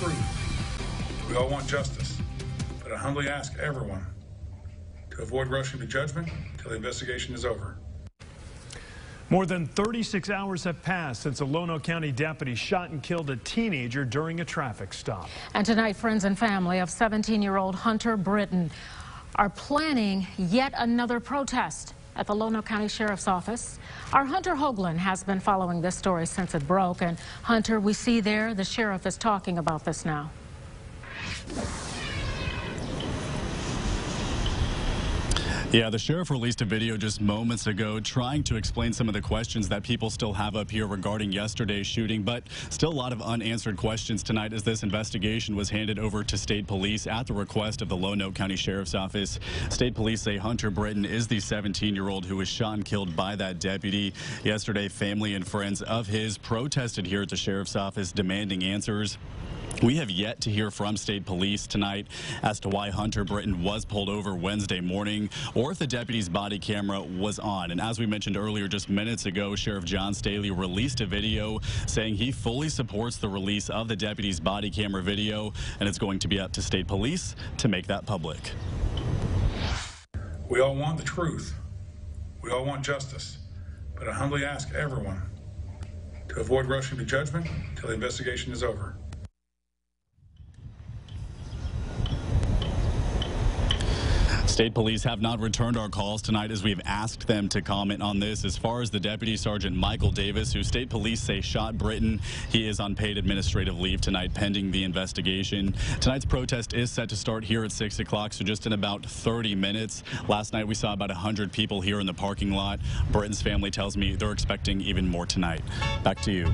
truth. We all want justice. But I humbly ask everyone to avoid rushing to judgment until the investigation is over. More than 36 hours have passed since a Lonoke County deputy shot and killed a teenager during a traffic stop. And tonight, friends and family of 17-year-old Hunter Brittain are planning yet another protest at the Lonoke County Sheriff's Office. Our Hunter Hoagland has been following this story since it broke. And Hunter, we see there the sheriff is talking about this now. Yeah, the sheriff released a video just moments ago trying to explain some of the questions that people still have up here regarding yesterday's shooting, but still a lot of unanswered questions tonight as this investigation was handed over to state police at the request of the Lonoke County Sheriff's Office. State police say Hunter Brittain is the 17-year-old who was shot and killed by that deputy. Yesterday, family and friends of his protested here at the sheriff's office demanding answers. We have yet to hear from state police tonight as to why Hunter Brittain was pulled over Wednesday morning or if the deputy's body camera was on. And as we mentioned earlier just minutes ago, Sheriff John Staley released a video saying he fully supports the release of the deputy's body camera video and it's going to be up to state police to make that public. We all want the truth. We all want justice. But I humbly ask everyone to avoid rushing to judgment until the investigation is over. State police have not returned our calls tonight as we've asked them to comment on this. As far as the Deputy Sergeant Michael Davis, who state police say shot Brittain, he is on paid administrative leave tonight pending the investigation. Tonight's protest is set to start here at 6 o'clock, so just in about 30 minutes. Last night we saw about 100 people here in the parking lot. Brittain's family tells me they're expecting even more tonight. Back to you.